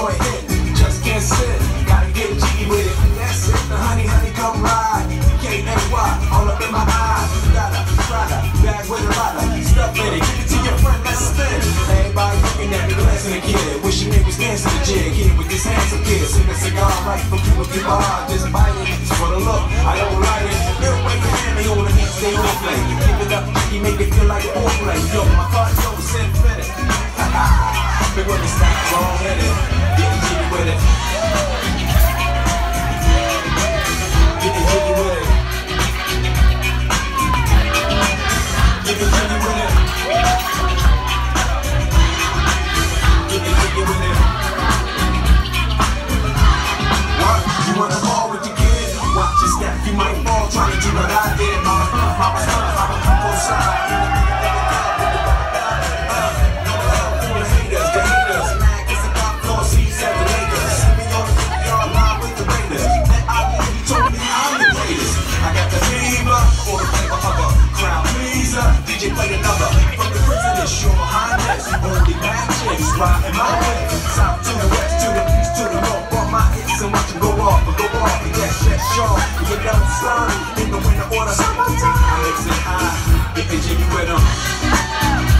joint hit. Just can't sit, gotta get jiggy with it. That's it, the honey, honey, come ride. K-N-Y, all up in my eyes. Gotta, Prada, bag with a rider. Stuff in it, give it to your friend, let's spin. Everybody looking at me, glancing a kid. Wishing they was dancing the jig. Kid with this handsome kid, sing a cigar right from Cuba Cuba. Just bite it, just for the look, I don't like it. Little wave your hand, they on the beat, stay on play. Give it up, you make it feel like foreplay. Yo, my cardio is infinite. Big when they stop, wrong in it. Get jiggy with it. Get jiggy with it. Riding my way. South to the west, to the east, to the north. Bump my hits and watch them go off, and go off, and yes, yes, sure. You know, slimy in the winter order. I mix it high, get the jiggy with 'em.